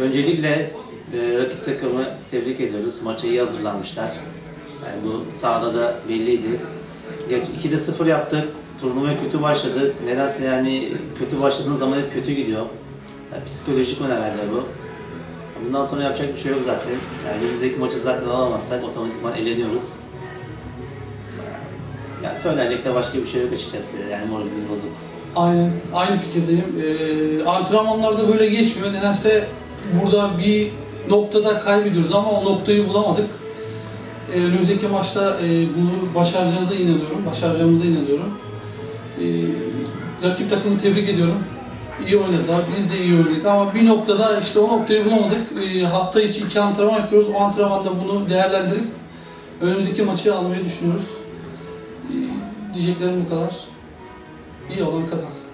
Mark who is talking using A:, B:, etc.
A: Öncelikle e, rakip takımı tebrik ediyoruz. Maça iyi hazırlanmışlar. Yani bu sahada da belliydi. Geç 2'de 0 yaptık. Turnuvaya kötü başladık. Nedense yani kötü başladığın zaman hep kötü gidiyor. Yani psikolojik oyun herhalde bu. Bundan sonra yapacak bir şey yok zaten. Yani önümüzdeki maçı zaten alamazsak otomatikman eleniyoruz. Yani söylenecek de başka bir şey yok açıkçası. Yani moralimiz bozuk.
B: Aynen, aynı fikirdeyim. Ee, antrenmanlarda böyle geçmiyor. Nedense burada bir noktada kaybediyoruz ama o noktayı bulamadık. Ee, önümüzdeki maçta e, bunu başaracağınıza inanıyorum. Başaracağımıza inanıyorum. Ee, rakip takımı tebrik ediyorum. İyi oynadılar, biz de iyi oynadık ama bir noktada işte o noktayı bulamadık. Hafta içi iki antrenman yapıyoruz. O antrenmanda bunu değerlendirip önümüzdeki maçı almayı düşünüyoruz. Diyeceklerim bu kadar. İyi olan kazansın.